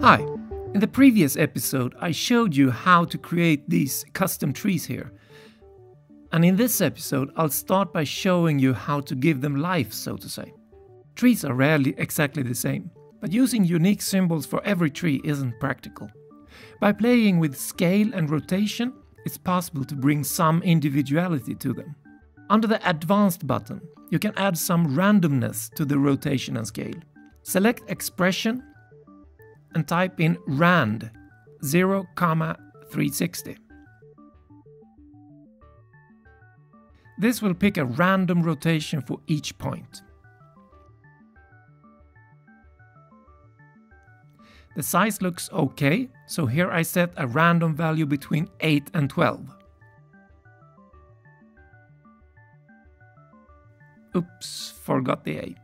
Hi, in the previous episode I showed you how to create these custom trees here. And in this episode I'll start by showing you how to give them life, so to say. Trees are rarely exactly the same, but using unique symbols for every tree isn't practical. By playing with scale and rotation, it's possible to bring some individuality to them. Under the Advanced button, you can add some randomness to the rotation and scale. Select Expression and type in rand 0, 360. This will pick a random rotation for each point. The size looks okay, so here I set a random value between 8 and 12. Oops, forgot the A.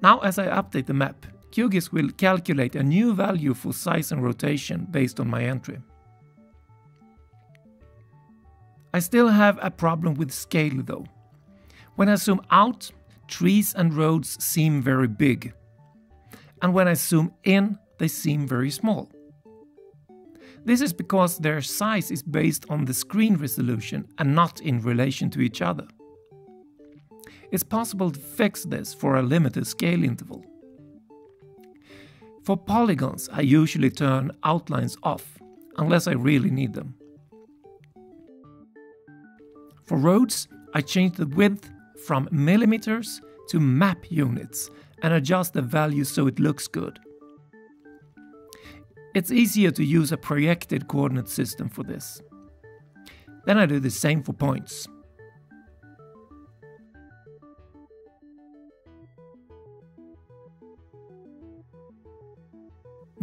Now as I update the map, QGIS will calculate a new value for size and rotation based on my entry. I still have a problem with scale though. When I zoom out, trees and roads seem very big. And when I zoom in, they seem very small. This is because their size is based on the screen resolution and not in relation to each other. It's possible to fix this for a limited scale interval. For polygons, I usually turn outlines off, unless I really need them. For roads, I change the width from millimeters to map units and adjust the value so it looks good. It's easier to use a projected coordinate system for this. Then I do the same for points.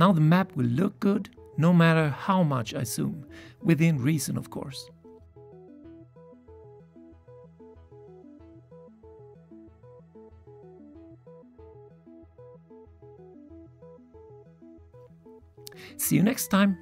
Now the map will look good no matter how much I zoom, within reason of course. See you next time!